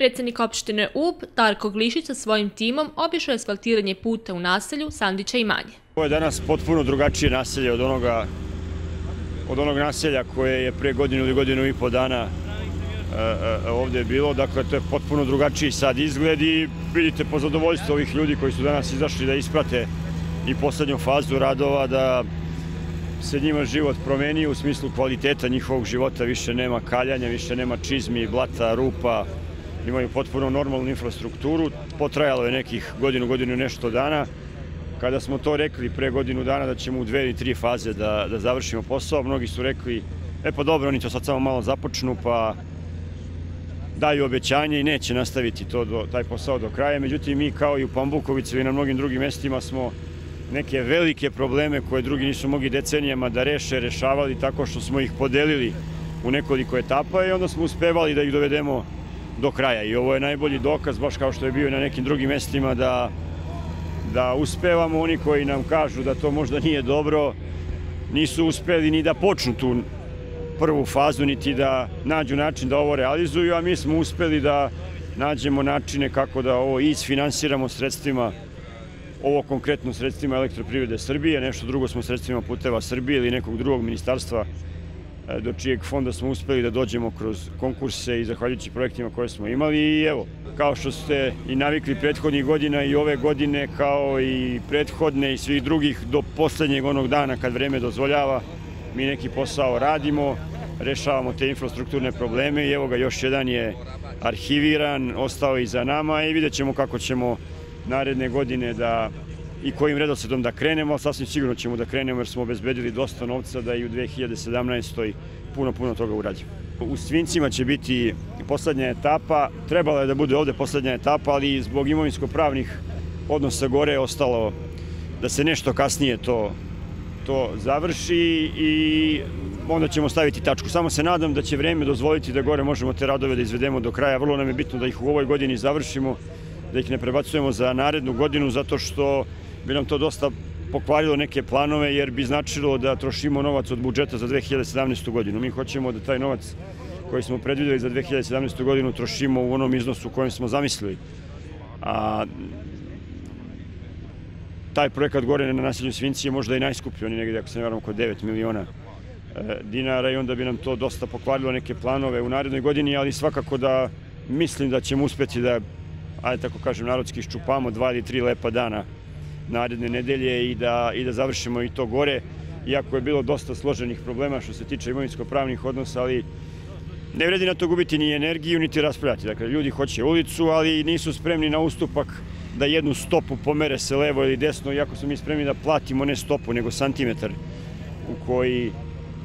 Predsednik opštine Ub, Darko Glišić sa svojim timom obišao je asfaltiranje puta u naselju Sandića i Manje. Ovo je danas potpuno drugačije naselje od onoga od onog naselja koje je pre godinu ili godinu i po dana e, e, ovde bilo. Dakle, to je potpuno drugačiji sad izgled i vidite po zadovoljstvu ovih ljudi koji su danas izašli da isprate i poslednju fazu radova, da se njima život promeni u smislu kvaliteta njihovog života, više nema kaljanja, više nema čizmi, blata, rupa, imaju potpuno normalnu infrastrukturu. Potrajalo je nekih godinu, godinu nešto dana. Kada smo to rekli pre godinu dana da ćemo u dve ili tri faze da, da završimo posao, mnogi su rekli, e pa dobro, oni to sad samo malo započnu, pa daju obećanje i neće nastaviti to do, taj posao do kraja. Međutim, mi kao i u Pambukovicu i na mnogim drugim mestima smo neke velike probleme koje drugi nisu mogli decenijama da reše, rešavali tako što smo ih podelili u nekoliko etapa i onda smo uspevali da ih dovedemo do kraja. I ovo je najbolji dokaz, baš kao što je bio i na nekim drugim mestima, da, da uspevamo. Oni koji nam kažu da to možda nije dobro, nisu uspeli ni da počnu tu prvu fazu, niti da nađu način da ovo realizuju, a mi smo uspeli da nađemo načine kako da ovo isfinansiramo sredstvima ovo konkretno sredstvima elektroprivrede Srbije, nešto drugo smo sredstvima puteva Srbije ili nekog drugog ministarstva do čijeg fonda smo uspeli da dođemo kroz konkurse i zahvaljujući projektima koje smo imali. I evo, kao što ste i navikli prethodnih godina i ove godine kao i prethodne i svih drugih do poslednjeg onog dana kad vreme dozvoljava, mi neki posao radimo, rešavamo te infrastrukturne probleme i evo ga još jedan je arhiviran, ostao i za nama i vidjet ćemo kako ćemo naredne godine da i kojim redosledom da krenemo, sasvim sigurno ćemo da krenemo jer smo obezbedili dosta novca da i u 2017. puno, puno toga uradimo. U Svincima će biti poslednja etapa, trebala je da bude ovde poslednja etapa, ali zbog imovinsko-pravnih odnosa gore je ostalo da se nešto kasnije to, to završi i onda ćemo staviti tačku. Samo se nadam da će vreme dozvoliti da gore možemo te radove da izvedemo do kraja. Vrlo nam je bitno da ih u ovoj godini završimo da ih ne prebacujemo za narednu godinu zato što bi nam to dosta pokvarilo neke planove jer bi značilo da trošimo novac od budžeta za 2017. godinu. Mi hoćemo da taj novac koji smo predvideli za 2017. godinu trošimo u onom iznosu kojem smo zamislili. A taj projekat gore na naselju Svinci je možda i najskuplji, on je negde, ako se ne varam, oko 9 miliona e, dinara i onda bi nam to dosta pokvarilo neke planove u narednoj godini, ali svakako da mislim da ćemo uspeti da ajde tako kažem, narodski iščupamo dva ili tri lepa dana naredne nedelje i da, i da završimo i to gore, iako je bilo dosta složenih problema što se tiče imovinsko-pravnih odnosa, ali ne vredi na to gubiti ni energiju, niti raspravljati. Dakle, ljudi hoće ulicu, ali nisu spremni na ustupak da jednu stopu pomere se levo ili desno, iako smo mi spremni da platimo ne stopu, nego santimetar u koji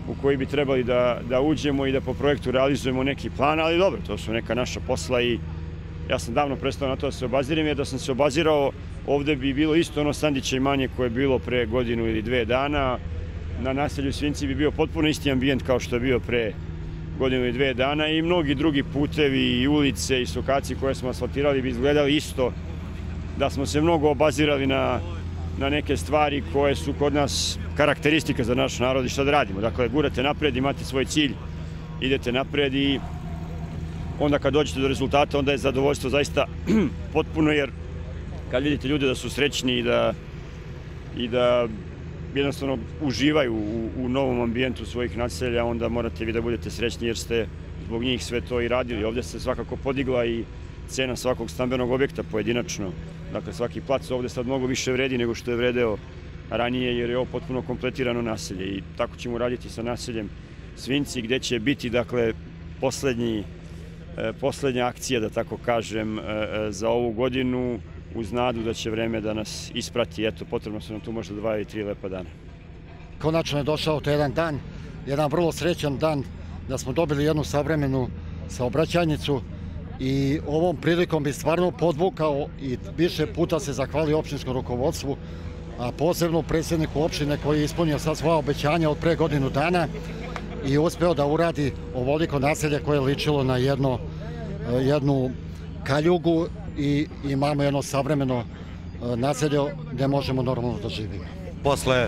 u koji bi trebali da, da uđemo i da po projektu realizujemo neki plan, ali dobro, to su neka naša posla i Ja sam davno prestao na to da se obazirem, jer da sam se obazirao, ovde bi bilo isto ono Sandića imanje koje je bilo pre godinu ili dve dana. Na naselju Svinci bi bio potpuno isti ambijent kao što je bio pre godinu ili dve dana i mnogi drugi putevi i ulice i sokaci koje smo asfaltirali bi izgledali isto da smo se mnogo obazirali na, na neke stvari koje su kod nas karakteristika za naš narod i šta da radimo. Dakle, gurate napred, imate svoj cilj, idete napred i onda kad dođete do rezultata, onda je zadovoljstvo zaista potpuno, jer kad vidite ljude da su srećni i da, i da jednostavno uživaju u, u novom ambijentu svojih naselja, onda morate vi da budete srećni jer ste zbog njih sve to i radili. Ovde se svakako podigla i cena svakog stambenog objekta pojedinačno. Dakle, svaki plac ovde sad mnogo više vredi nego što je vredeo ranije, jer je ovo potpuno kompletirano naselje. I tako ćemo raditi sa naseljem Svinci, gde će biti, dakle, poslednji poslednja akcija, da tako kažem, e, e, za ovu godinu uz nadu da će vreme da nas isprati. Eto, potrebno su nam tu možda dva ili tri lepa dana. Konačno je došao to jedan dan, jedan vrlo srećan dan da smo dobili jednu savremenu saobraćajnicu i ovom prilikom bi stvarno podvukao i više puta se zahvalio opštinskom rukovodstvu, a posebno predsjedniku opštine koji je ispunio sad svoja obećanja od pre godinu dana i uspeo da uradi ovoliko naselje koje je ličilo na jedno, eh, jednu kaljugu i imamo jedno savremeno eh, naselje gde možemo normalno da živimo. Posle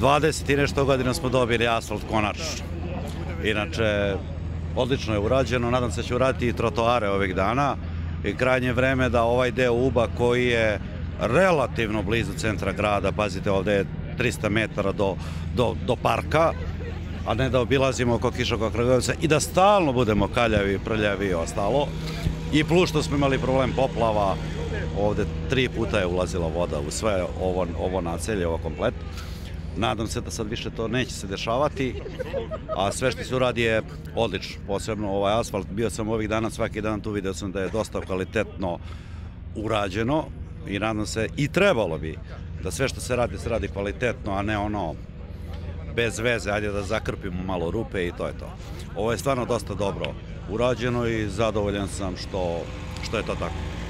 20 i nešto godina smo dobili asfalt konačno. Inače, odlično je urađeno, nadam se da će uraditi i trotoare ovih dana i krajnje vreme da ovaj deo Uba koji je relativno blizu centra grada, pazite ovde je 300 metara do, do, do parka, a ne da obilazimo oko Kišokog Kragujevca i da stalno budemo kaljavi, prljavi i ostalo. I plus što smo imali problem poplava, ovde tri puta je ulazila voda u sve ovo, ovo nacelje, ovo komplet. Nadam se da sad više to neće se dešavati, a sve što se uradi je odlično, posebno ovaj asfalt. Bio sam ovih dana, svaki dan tu video sam da je dosta kvalitetno urađeno i nadam se, i trebalo bi, da sve što se radi, se radi kvalitetno, a ne ono bez veze, ajde da zakrpimo malo rupe i to je to. Ovo je stvarno dosta dobro urađeno i zadovoljan sam što, što je to tako.